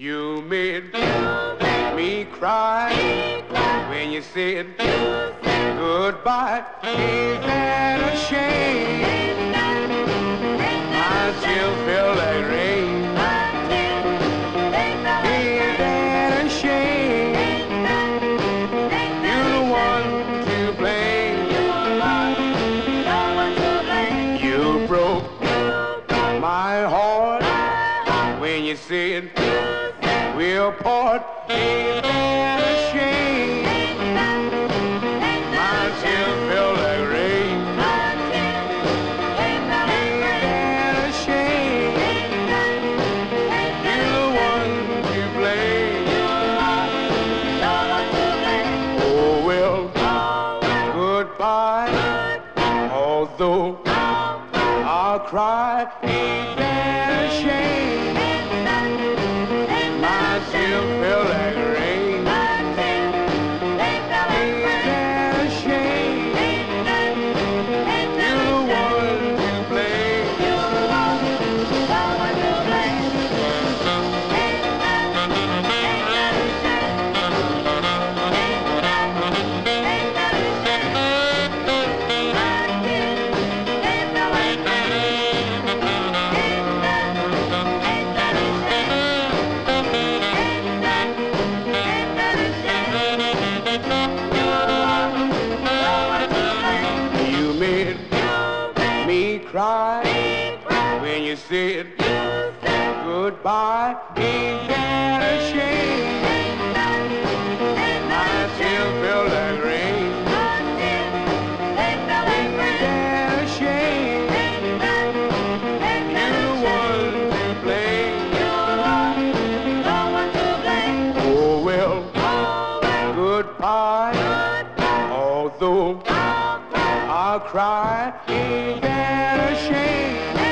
You made me cry when you said goodbye. Ain't that a shame? My tears feel like rain. That a shame? You're the one to blame. You broke my heart when you said we'll part. A shame? My tears feel like rain. Shame? You're the one to blame. Oh well, goodbye. Although I'll cry, cry. When you said goodbye. Ain't that a shame? My tears feel like rain. Ain't that our cry ain't that a shame.